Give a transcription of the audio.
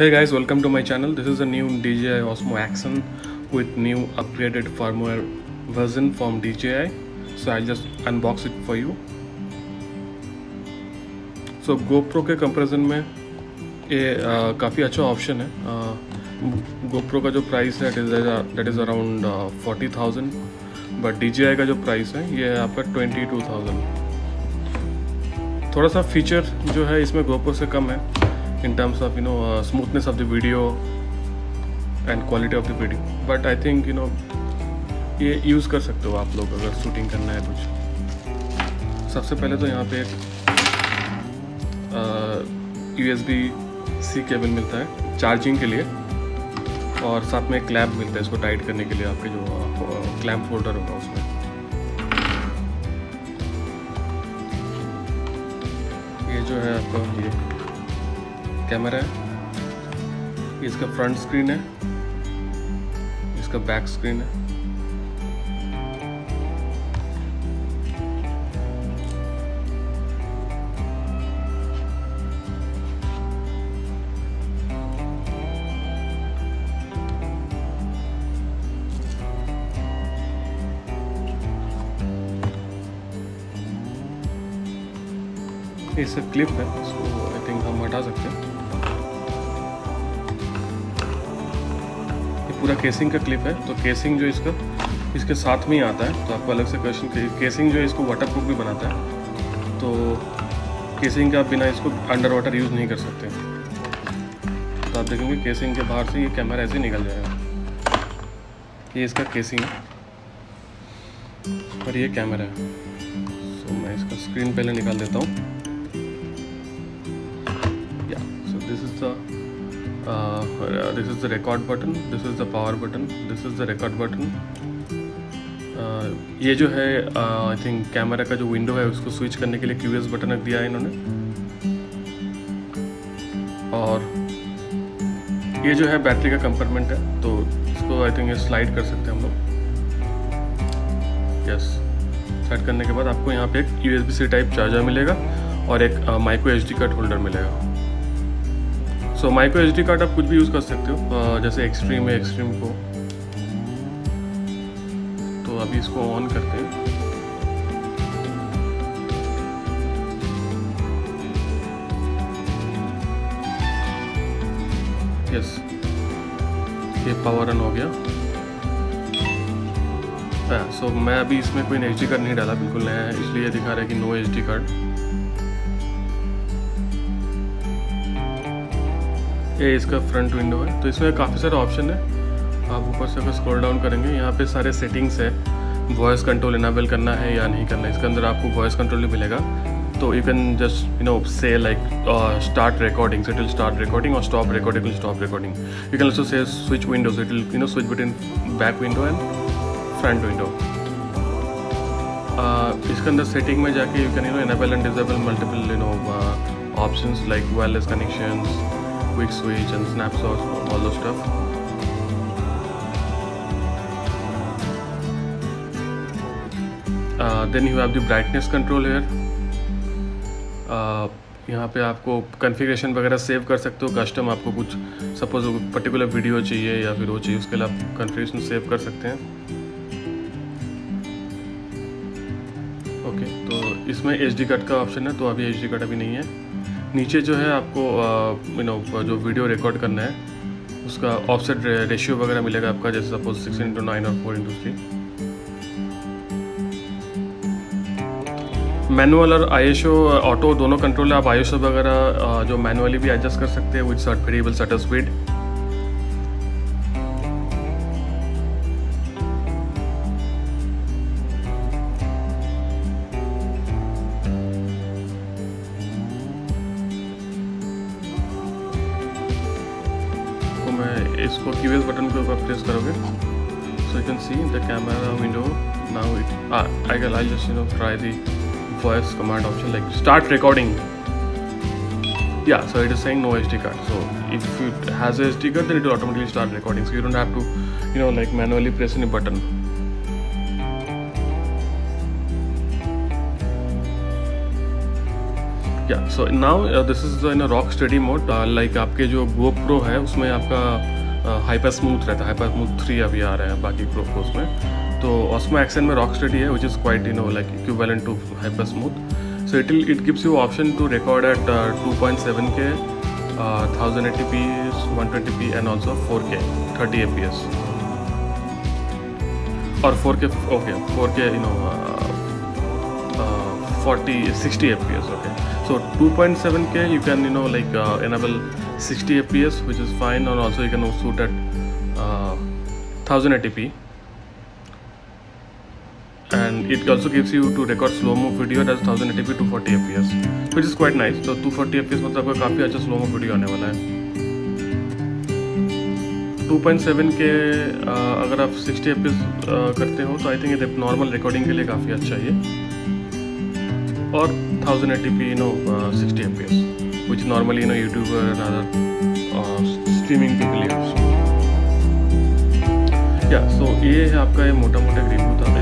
Hey guys, welcome to my channel. This is a new DJI Osmo Action with new upgraded firmware version from DJI. So I'll just unbox it for you. So GoPro के comparison में ये काफ़ी अच्छा option है GoPro का जो price है that is around forty thousand but D का जो प्राइस है ये आपका ट्वेंटी टू थाउज़ेंड थोड़ा सा फीचर जो है इसमें GoPro से कम है in terms of you know uh, smoothness of the video and quality of the video. But i think you know ये यूज़ कर सकते हो आप लोग अगर शूटिंग करना है कुछ। सबसे पहले तो यहाँ पे एक U S B C cable मिलता है चार्जिंग के लिए। और साथ में एक क्लैम्प मिलता है इसको टाइट करने के लिए आपके जो क्लैम्प फोल्डर होगा उसमें। ये जो है आपका ये। कैमरा है। इसका फ्रंट स्क्रीन है। इसका बैक स्क्रीन है। इसका क्लिप है, इसको आई थिंक हम हटा सकते हैं। पूरा केसिंग का क्लिप है तो केसिंग जो इसका, इसके साथ में ही आता है तो आपको अलग से क्वेश्चन केसिंग जो है इसको वाटर प्रूफ भी बनाता है। तो केसिंग का बिना इसको अंडर वाटर यूज़ नहीं कर सकते। तो आप देखेंगे केसिंग के बाहर से ये कैमरा ऐसे निकल जाएगा। ये इसका केसिंग है। और ये कैमरा है। सो मैं इसका स्क्रीन पहले निकाल देता हूँ। This is the uh, this is the record button. This is the power button. This is the record button. Uh, ये जो है आई थिंक कैमरा का जो विंडो है उसको स्विच करने के लिए क्यू एस बटन रख दिया है इन्होंने। और ये जो है बैटरी का कंपार्टमेंट है तो इसको आई थिंक ये स्लाइड कर सकते हैं हम लोग। यस सेट करने के बाद आपको यहाँ पे एक U S B C type charger मिलेगा और एक micro H D card holder मिलेगा। सो माइक्रो एच कार्ड आप कुछ भी यूज़ कर सकते हो। जैसे एक्सट्रीम है एक्सट्रीम को तो अभी इसको ऑन करते हैं। यस ये पावर ऑन हो गया। सो so, मैं अभी इसमें कोई एच डी कार्ड नहीं डाला बिल्कुल नया है। इसलिए दिखा रहा है कि नो एच डी कार्ड ये इसका फ्रंट विंडो है। तो इसमें काफ़ी सारे ऑप्शन है। आप ऊपर से अगर स्क्रॉल डाउन करेंगे, यहाँ पे सारे सेटिंग्स है। वॉइस कंट्रोल इनेबल करना है या नहीं करना है। इसके अंदर आपको वॉइस कंट्रोल नहीं मिलेगा। तो you can just you know say like start recording it will start recording और stop recording will stop recording you can also say switch windows it will you know switch between back window and front window इसके अंदर setting में जाके you can you know enable and disable multiple you know options like wireless connections quick switch and snapshots all those stuff. Uh, then you have the brightness control here. Uh, यहाँ पे आपको configuration वगैरह save कर सकते हो custom आपको कुछ suppose particular video चाहिए या फिर वो चाहिए उसके लिए आप कन्फिग्रेशन सेव कर सकते हैं। ओके okay, तो इसमें एच कार्ड का ऑप्शन है तो अभी एच कार्ड अभी नहीं है। नीचे जो है आपको यू नो जो वीडियो रिकॉर्ड करना है, उसका ऑफसेट रेशियो वगैरह मिलेगा आपका, जैसे सपोज़ सिक्स इंटू नाइन और फोर इंटू थ्री मैनुअल और आईएसओ ऑटो दोनों कंट्रोल है। आप आईएसओ वगैरह जो मैनुअली भी एडजस्ट कर सकते हैं with short variable shutter speed इसको कीवेस बटन के ऊपर प्रेस करोगे so you can see the camera window now it I I just try the voice command option like start recording या so it is saying no H card so if you has H D card it automatically start recording so you don't have to you know like manually press in button so now this is in rock steady mode like आपके जो गो pro है, उसमें आपका hyper smooth रहता है hyper smooth three अभी आ रहे हैं बाकी प्रो प्रोस में। तो ऑस्मो एक्सन में रॉक स्टडी है which is quite you know like equivalent to hyper smooth so it it gives you option to record at two point seven K thousand eighty P one twenty P and also four K thirty A P S और four K okay four K you know 40 60 fps okay. So 2.7k you can you know like uh, enable 60 fps which is fine and also you can shoot at uh, 1080p and it also gives you to record slow mo video at 1080p to 40 fps which is quite nice so 240 fps मतलब आपका काफ़ी अच्छा slow mo video आने वाला है 2.7 के अगर आप 60 एफ़ करते हो तो आई थिंक ये नॉर्मल रिकॉर्डिंग के लिए काफ़ी अच्छा है और 1080p you know uh, 60 fps which normally you know youtuber or other uh, streaming people use yeah so ये है आपका ये मोटा मोटा रिव्यू था